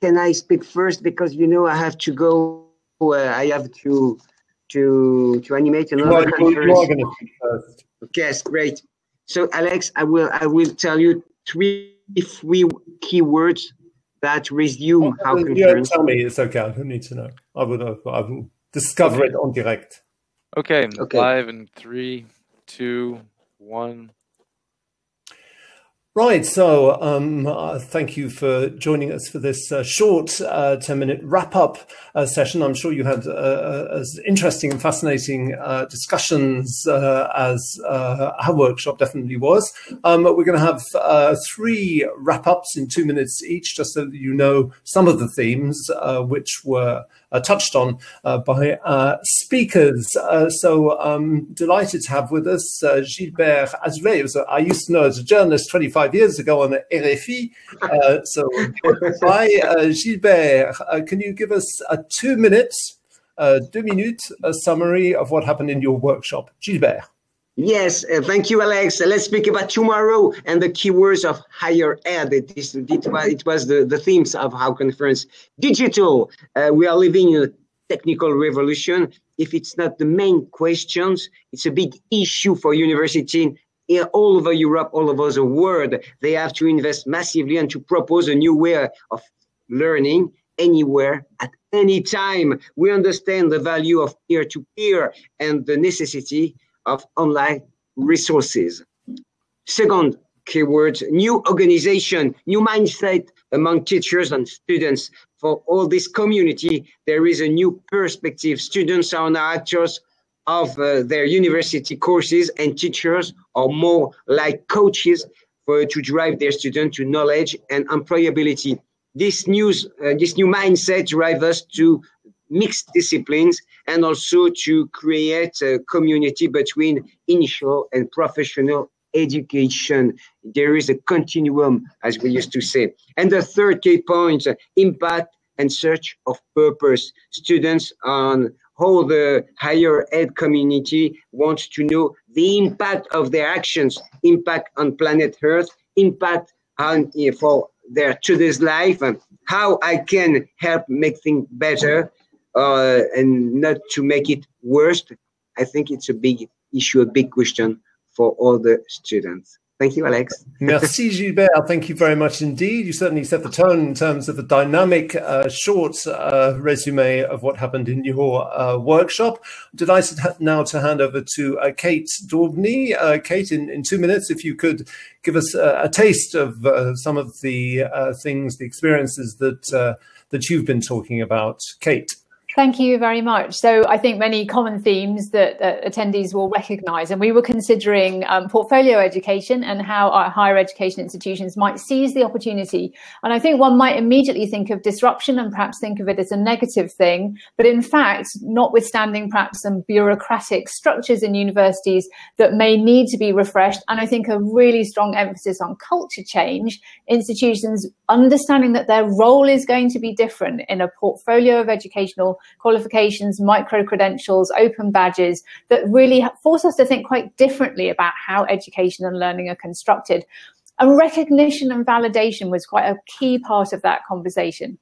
can I speak first because you know I have to go. Uh, I have to to to animate another you are, conference. You are speak first. Yes, great. So Alex, I will I will tell you three three keywords that resume how Yeah, conference. tell me. It's okay. I don't need to know. I will, I will discover it on direct. Okay, Okay. live in three, two, one. Right, so um, uh, thank you for joining us for this uh, short uh, 10 minute wrap up uh, session. I'm sure you had uh, uh, as interesting and fascinating discussions as our workshop definitely was. Um, we're going to have three wrap ups in two minutes each, just so that you know some of the themes which were touched on uh, by uh, speakers. Uh, so um, delighted to have with us uh, Gilbert Azoulay, I used to know as a journalist 25 years ago on the RFI. Uh, so hi, uh, Gilbert, uh, can you give us a two minutes, uh, minutes, a summary of what happened in your workshop? Gilbert. Yes, uh, thank you, Alex. Let's speak about tomorrow and the keywords of higher ed. It, is, it, was, it was the, the themes of our conference. Digital, uh, we are living in a technical revolution. If it's not the main questions, it's a big issue for university in, all over Europe, all over the world. They have to invest massively and to propose a new way of learning anywhere at any time. We understand the value of peer-to-peer and the necessity of online resources. Second keyword, new organization, new mindset among teachers and students. For all this community, there is a new perspective. Students are now actors of uh, their university courses and teachers are more like coaches for, to drive their students to knowledge and employability. This, news, uh, this new mindset drives us to mixed disciplines and also to create a community between initial and professional education. There is a continuum, as we used to say. And the third key point, impact and search of purpose. Students on how the higher ed community wants to know the impact of their actions, impact on planet Earth, impact on uh, for their today's life, and how I can help make things better uh, and not to make it worse. I think it's a big issue, a big question for all the students. Thank you, Alex. Merci, Gilbert. Thank you very much indeed. You certainly set the tone in terms of the dynamic, uh, short uh, resume of what happened in your uh, workshop. Delighted now to hand over to uh, Kate Daubney. Uh, Kate, in, in two minutes, if you could give us a, a taste of uh, some of the uh, things, the experiences that uh, that you've been talking about. Kate. Thank you very much. So I think many common themes that attendees will recognise, and we were considering um, portfolio education and how our higher education institutions might seize the opportunity. And I think one might immediately think of disruption and perhaps think of it as a negative thing. But in fact, notwithstanding perhaps some bureaucratic structures in universities that may need to be refreshed, and I think a really strong emphasis on culture change, institutions understanding that their role is going to be different in a portfolio of educational qualifications, micro credentials, open badges that really force us to think quite differently about how education and learning are constructed. And recognition and validation was quite a key part of that conversation.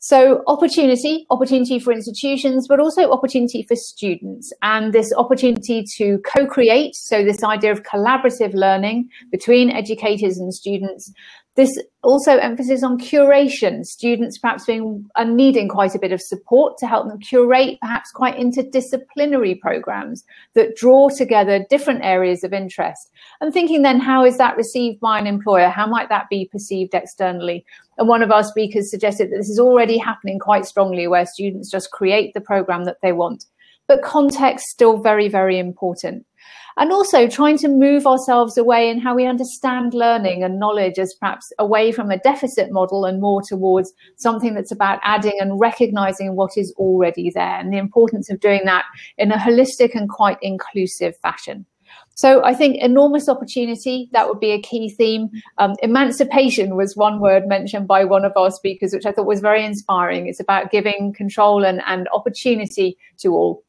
So opportunity, opportunity for institutions, but also opportunity for students and this opportunity to co-create. So this idea of collaborative learning between educators and students. This also emphasis on curation, students perhaps being are needing quite a bit of support to help them curate perhaps quite interdisciplinary programs that draw together different areas of interest. And thinking then, how is that received by an employer? How might that be perceived externally? And one of our speakers suggested that this is already happening quite strongly where students just create the program that they want. But context still very, very important and also trying to move ourselves away in how we understand learning and knowledge as perhaps away from a deficit model and more towards something that's about adding and recognizing what is already there and the importance of doing that in a holistic and quite inclusive fashion. So I think enormous opportunity, that would be a key theme. Um, emancipation was one word mentioned by one of our speakers, which I thought was very inspiring. It's about giving control and, and opportunity to all.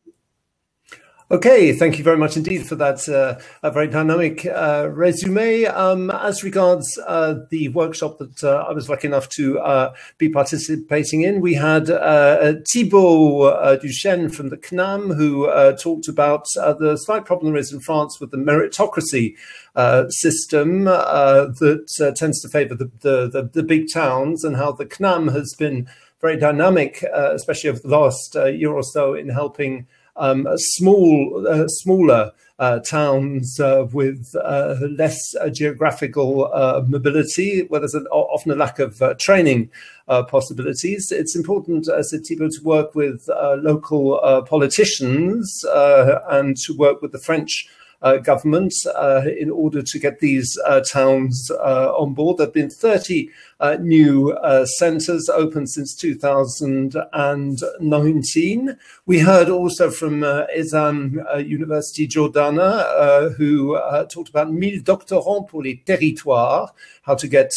Okay, thank you very much indeed for that uh, a very dynamic uh, resume. Um, as regards uh, the workshop that uh, I was lucky enough to uh, be participating in, we had uh, Thibault Duchesne from the CNAM who talked about the slight problem there is in France with the meritocracy system that tends to favour the, the, the, the, big towns and how the CNAM has been very dynamic, especially over the last year or so, in helping um, small, uh, smaller uh, towns uh, with uh, less uh, geographical uh, mobility, where there's an, often a lack of training possibilities. It's important, as a Thibault, to work with local politicians and to work with the French Uh, government uh, in order to get these uh, towns uh, on board. There have been 30 uh, new centres open since 2019. We heard also from HESAM University Jordana, who talked about mille doctorants pour les territoires, how to get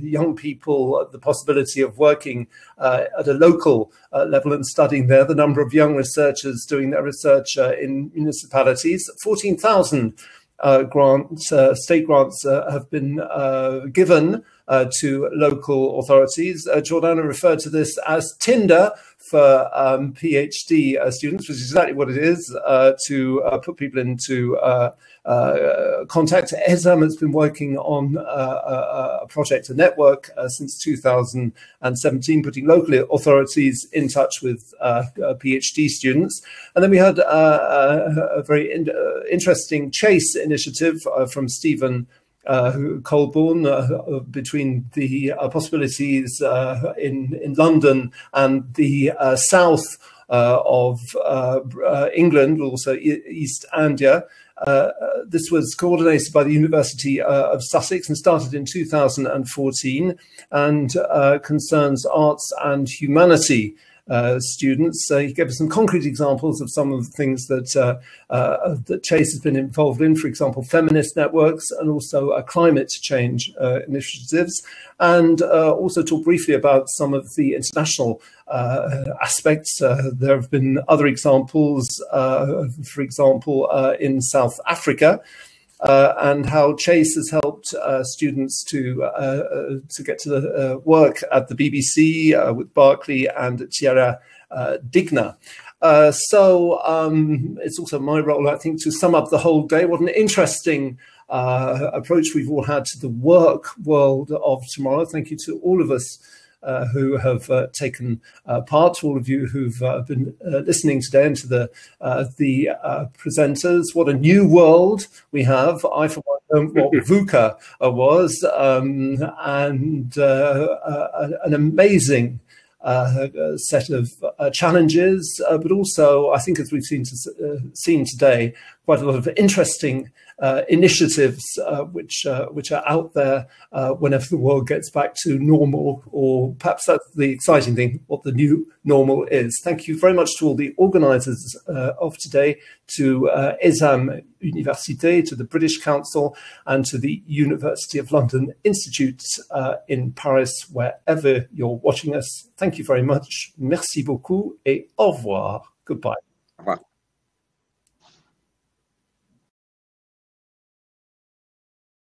young people the possibility of working at a local level and studying there. The number of young researchers doing their research in municipalities, 14,000 1,000 uh, grants, uh, state grants uh, have been given uh, to local authorities. Uh, Jordana referred to this as Tinder for um, PhD students, which is exactly what it is, to put people into uh, contact. HESAM has been working on uh, a project, a network, uh, since 2017, putting local authorities in touch with PhD students. And then we had a very in, interesting Chase initiative from Stephen uh, Colborne uh, between the uh, possibilities in in London and the south of England, also East Anglia. Uh, this was coordinated by the University uh, of Sussex and started in 2014 and uh, concerns arts and humanity uh, students. He gave us some concrete examples of some of the things that uh, uh that Chase has been involved in, for example, feminist networks and also uh, climate change uh, initiatives, and uh, also talk briefly about some of the international aspects. there have been other examples, for example, in South Africa uh, and how Chase has helped uh, students to uh, uh to get to the uh, work at the BBC uh, with Berkeley and Tierra Digna. so um, it's also my role, I think, to sum up the whole day. What an interesting approach we've all had to the work world of tomorrow. Thank you to all of us who have uh, taken uh, part, to all of you who've been listening today, and to the the presenters. What a new world we have! I, for one, know what VUCA was, um, and an amazing. Uh, set of uh, challenges, uh, but also, I think, as we've seen, to, seen today, quite a lot of interesting uh, initiatives uh, which uh, which are out there uh, whenever the world gets back to normal, or perhaps that's the exciting thing, what the new normal is. Thank you very much to all the organisers uh, of today, to uh, HESAM Université, to the British Council, and to the University of London Institute in Paris, wherever you're watching us. Thank you very much. Merci beaucoup et au revoir. Goodbye. Au revoir.